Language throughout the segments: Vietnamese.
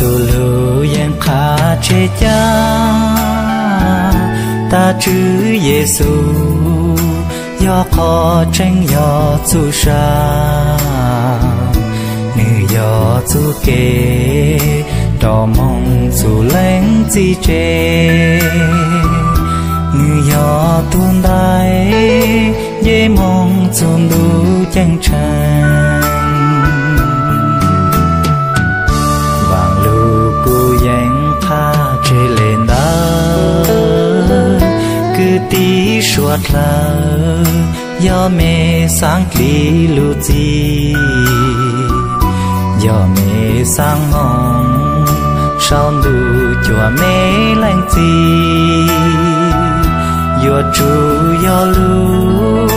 dù lưu yên khá chế cha, ta chữ Giêsu do khó tranh do chu sa. Nữ do chu kê đỏ mong chu lên chi chê. Nữ do tuôn đại dễ mong chôn đủ chân tràn tí suốt do mẹ sáng kỳ lưu chi do mẹ sáng mong, sao đủ chùa mẹ lành chi do chủ do lưu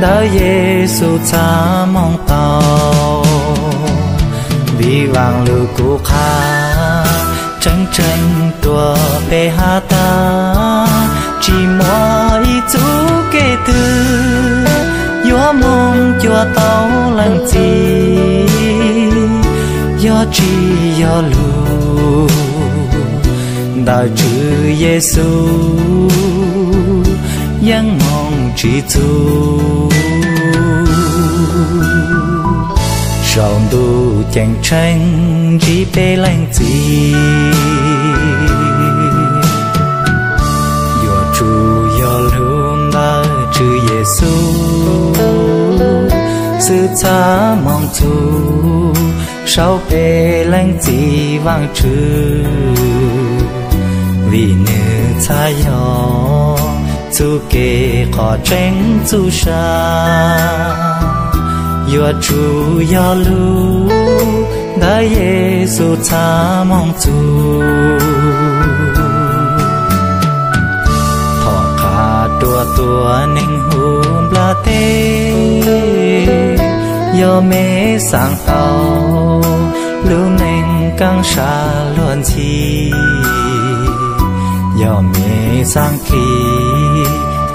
đã cha mong tao. Vì vàng lưu cụ kha tranh tranh tua bê hà ta chỉ mỗi chú kể từ gió mong cho tao lần gì gió chỉ gió lù đạo chữ Giêsu yang mong chỉ chú sòng tu chẳng tranh chỉ bê lanh gì sư cha mong tu sao bê lanh chỉ vang trừ. Vì nữ cha nhỏ, chú kê khó tranh chú sa yo chú yo lu da Giêsu cha mong tu thọ cả tua tua nên hùm la tê yo mê sang tàu lưu ninh căng xa luôn chi. Yo mê sang khi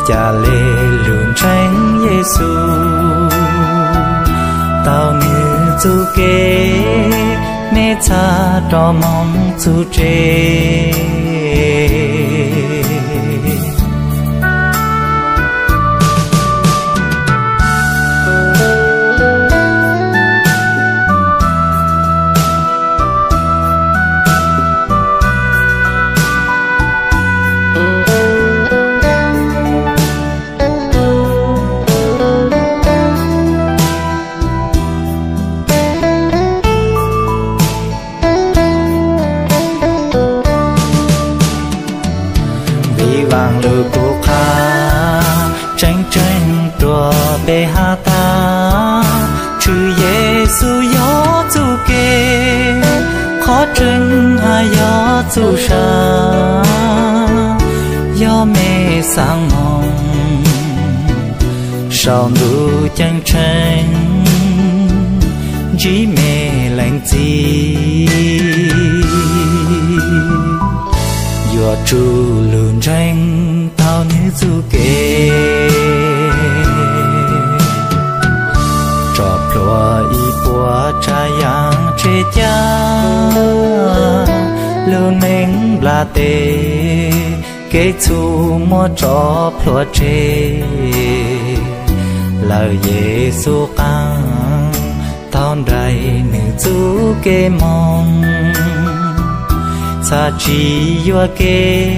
cha lê luôn tranh Giêsu tao như tu kê mê cha đo mong tu chê tranh tua bê ha ta chữ Giêsu gió chu kê khó tranh ha gió chú sa gió mê sang mong sao nụ chân chân chỉ mê lạnh chi yo chú lùn tranh tao như chú kê lưu mình là tê, kế chu mua cho plua chê lời Giêsu căng tao đầy nữ chú kê mong cha chi yo kê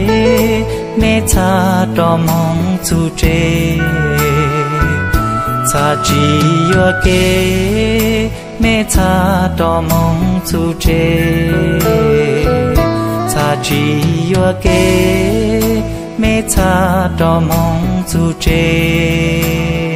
mẹ cha cho mong chú chê cha chi yo kê mẹ cha cho mong chú chê cha chỉ yo ke mẹ cha đo mong chu che